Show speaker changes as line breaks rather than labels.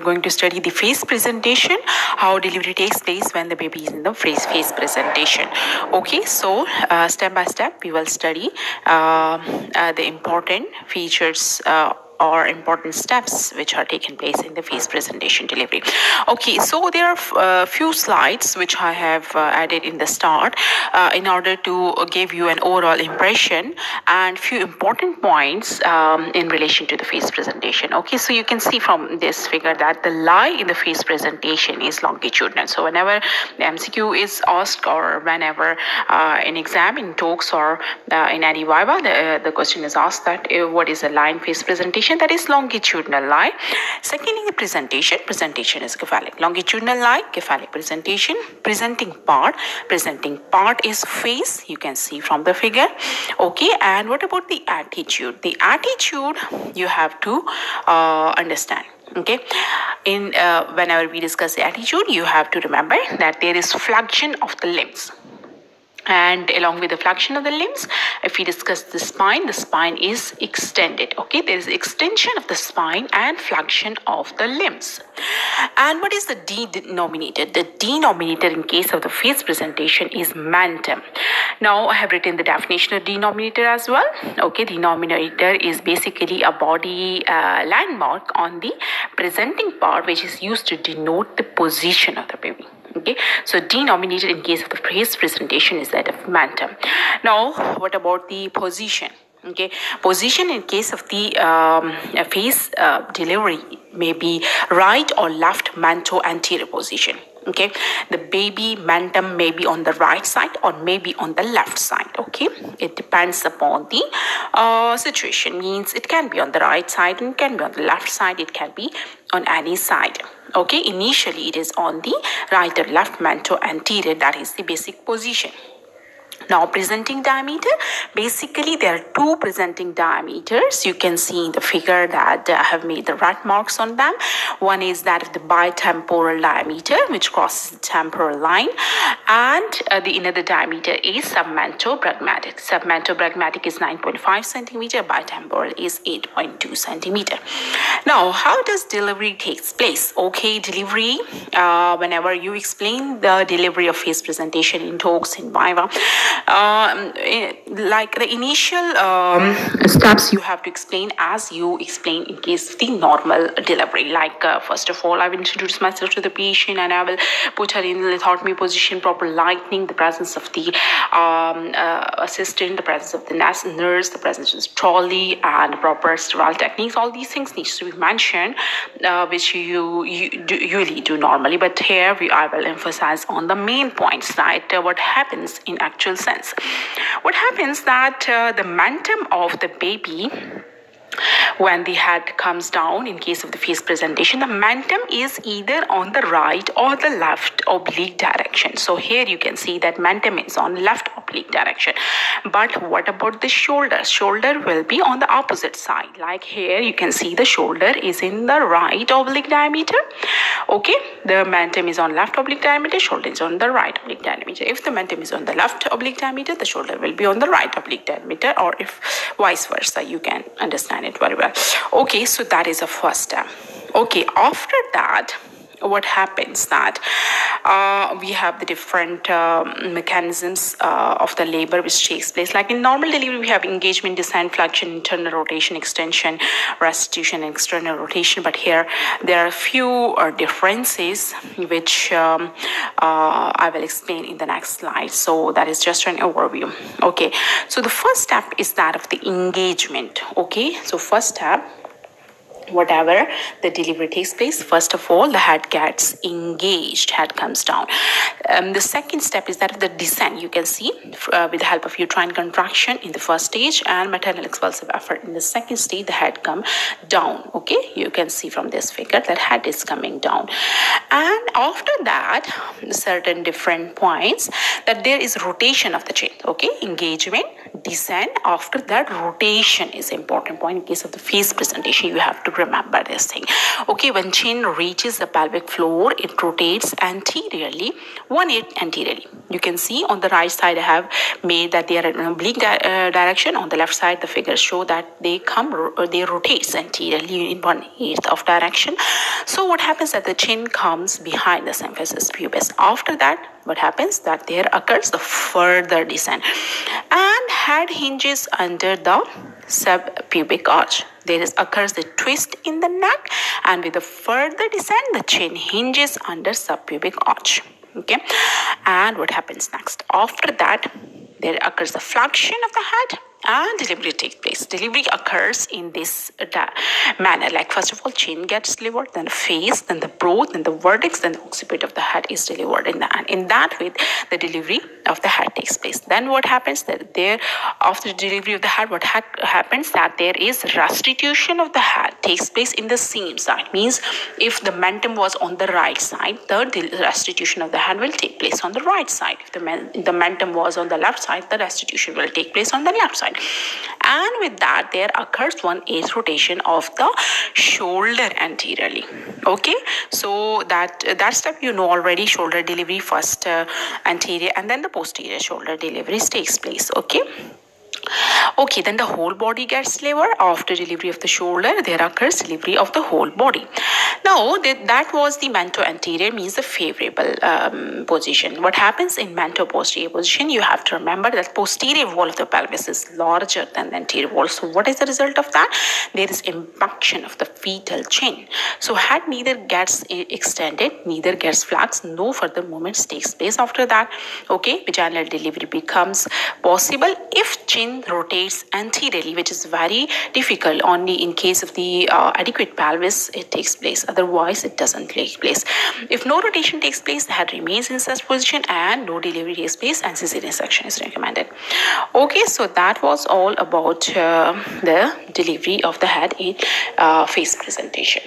going to study the face presentation, how delivery takes place when the baby is in the face, face presentation. Okay, so uh, step by step, we will study uh, uh, the important features uh, or important steps which are taken place in the face presentation delivery. Okay, so there are a uh, few slides which I have uh, added in the start uh, in order to give you an overall impression and few important points um, in relation to the face presentation. Okay, so you can see from this figure that the lie in the face presentation is longitudinal. So whenever the MCQ is asked or whenever uh, in exam, in talks or uh, in any viva, the, the question is asked that uh, what is a line face presentation that is longitudinal line. Secondly, the presentation. Presentation is cephalic. Longitudinal line, cephalic presentation. Presenting part. Presenting part is face. You can see from the figure. Okay. And what about the attitude? The attitude you have to uh, understand okay in uh, whenever we discuss the attitude you have to remember that there is flexion of the limbs and along with the flexion of the limbs if we discuss the spine the spine is extended okay? There is extension of the spine and flexion of the limbs. And what is the denominator? The denominator in case of the face presentation is mentum now i have written the definition of denominator as well okay? Denominator is basically a body uh, landmark on the presenting part which is used to denote the position of the baby okay so denominator in case of the face presentation is that of mentum now what about the position? Okay position in case of the um, face uh, delivery may be right or left mento anterior position. Okay the baby mentum may be on the right side or maybe on the left side. Okay it depends upon the uh, situation. Means it can be on the right side and can be on the left side. It can be on any side okay initially it is on the right or left mento anterior that is the basic position now presenting diameter, basically there are two presenting diameters. You can see in the figure that I have made the red marks on them. One is that of the bitemporal diameter, which crosses the temporal line. And uh, the another diameter is submentobregmatic. Submentobregmatic is 9.5 centimeter, bitemporal is 8.2 centimeter. Now, how does delivery takes place? Okay, delivery, uh, whenever you explain the delivery of face presentation in talks, in Viva, um, eh, like the initial um, steps you have to explain as you explain in case of the normal delivery. Like uh, first of all i will introduce myself to the patient and i will put her in the lithotomy position proper lighting the presence of the um, uh, assistant the presence of the nurse the presence of the trolley and proper sterile techniques. All these things needs to be mentioned uh, which you, you do, usually do normally. But here we, i will emphasize on the main points that uh, what happens in actual sense. What happens that uh, the mentum of the baby when the head comes down in case of the face presentation the mentum is either on the right or the left oblique direction. So here you can see that mentum is on left oblique direction. But what about the shoulder? Shoulder will be on the opposite side. Like here you can see the shoulder is in the right oblique diameter. Okay the mentum is on left oblique diameter shoulder is on the right oblique diameter. If the mentum is on the left oblique diameter the shoulder will be on the right oblique diameter or if vice versa you can understand it very well okay so that is a first step. Okay after that what happens that uh, we have the different um, mechanisms uh, of the labor which takes place. Like in normal delivery we have engagement descent flexion internal rotation extension restitution external rotation. But here there are a few uh, differences which um, uh, I will explain in the next slide. So that is just an overview. Okay. So the first step is that of the engagement. Okay. So first step whatever the delivery takes place first of all the head gets engaged head comes down. Um, the second step is that of the descent. You can see uh, with the help of uterine contraction in the first stage and maternal expulsive effort in the second stage the head come down okay? You can see from this figure that head is coming down. And after that certain different points that there is rotation of the chain okay? Engagement descent. After that rotation is important point in case of the face presentation. You have to remember this thing okay when chin reaches the pelvic floor it rotates anteriorly one eight anteriorly. You can see on the right side i have made that they are in oblique di uh, direction. On the left side the figures show that they come uh, they rotate anteriorly in one eighth of direction. So what happens that the chin comes behind the symphysis pubis? After that what happens? That there occurs the further descent. And head hinges under the subpubic arch. There is occurs the twist in the neck and with the further descent the chin hinges under subpubic arch. Okay? And what happens next? After that there occurs the flexion of the head and delivery takes place. Delivery occurs in this uh, manner. Like first of all, chin gets delivered, then the face, then the brow, then the vertex, then the occiput of the head is delivered. In that, in that way, the delivery of the head takes place. Then what happens? That there, after the delivery of the head, what ha happens? That there is restitution of the head takes place in the same side. Means if the mentum was on the right side, the restitution of the head will take place on the right side. If the, the mentum was on the left side, the restitution will take place on the left side and with that there occurs one eighth rotation of the shoulder anteriorly. Okay? So that that step you know already shoulder delivery first uh, anterior and then the posterior shoulder deliveries takes place. Okay Okay, then the whole body gets delivered. After delivery of the shoulder, there occurs delivery of the whole body. Now, that was the mento anterior means the favorable um, position. What happens in mento posterior position? You have to remember that posterior wall of the pelvis is larger than the anterior wall. So, what is the result of that? There is impaction of the fetal chin. So, head neither gets extended, neither gets flexed. No further movements takes place after that. Okay, vaginal delivery becomes possible if chin rotates anteriorly, which is very difficult. Only in case of the uh, adequate pelvis, it takes place. Otherwise, it doesn't take place. If no rotation takes place, the head remains in such position and no delivery takes place and cesarean section is recommended. Okay, so that was all about uh, the delivery of the head in uh, face presentation.